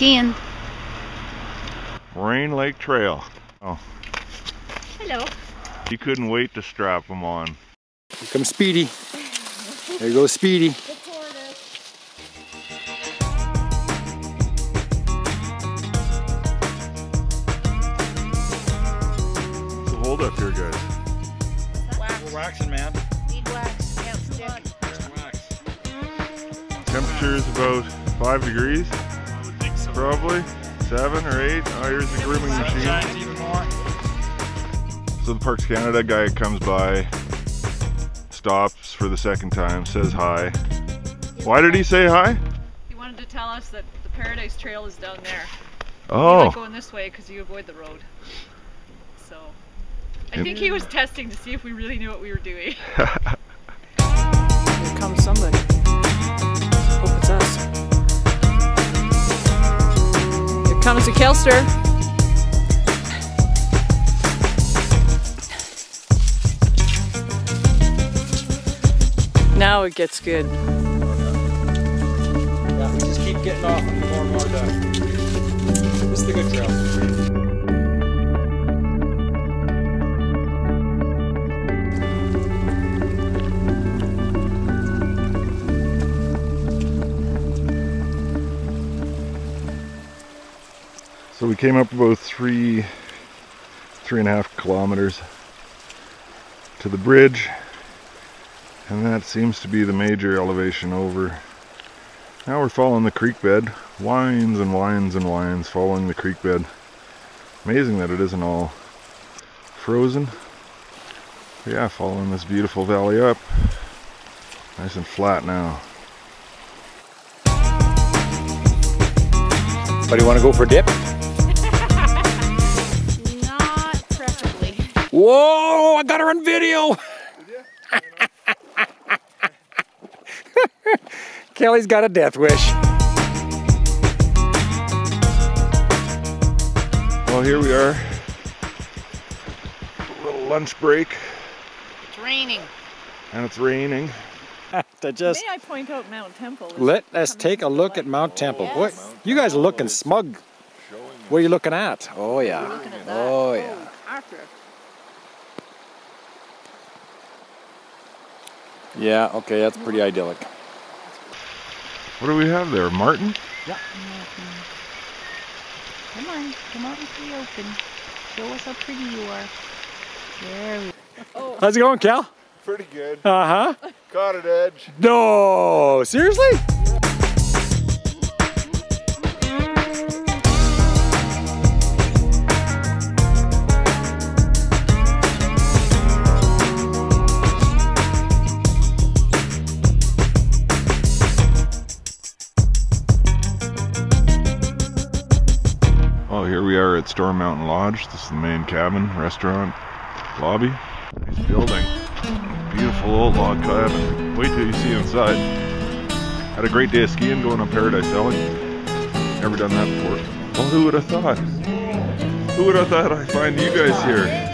skiing. Rain Lake Trail. Oh, Hello. he couldn't wait to strap them on. Here comes Speedy. There goes Speedy. So hold up here, guys. We're waxing, man. Need wax. Temperature is about five degrees, probably. Seven or eight. Oh, here's the grooming machine. Sunshine's even more. So the Parks Canada guy comes by, stops for the second time, says hi. Why did he say hi? He wanted to tell us that the Paradise Trail is down there. We Oh, like going this way because you avoid the road. So, I think he was testing to see if we really knew what we were doing. comes the Kelster. Now it gets good. Yeah, we just keep getting off more and more done. This is the good trail. So we came up about three, three and a half kilometers to the bridge, and that seems to be the major elevation over. Now we're following the creek bed, winds and winds and winds, following the creek bed. Amazing that it isn't all frozen. But yeah, following this beautiful valley up. Nice and flat now. Buddy, want to go for a dip? Whoa! I got her on video. Kelly's got a death wish. Well, here we are. A little lunch break, It's raining. and it's raining. to just May I point out Mount Temple? let us take a look light. at Mount Temple. Yes. What? You guys are looking smug. What are you looking at? Oh yeah. Looking at oh, that. Oh yeah. Arthur. Yeah. Okay, that's pretty idyllic. What do we have there? Martin? Yeah. Come on, come out into the open. Show us how pretty you are. There we go. How's it going, Cal? Pretty good. Uh huh. Caught it edge. No, seriously? Well, here we are at Storm Mountain Lodge. This is the main cabin, restaurant, lobby. Nice building. Beautiful old log cabin. Wait till you see inside. Had a great day of skiing going up Paradise Valley. Never done that before. Well, who would have thought? Who would have thought I'd find you guys here?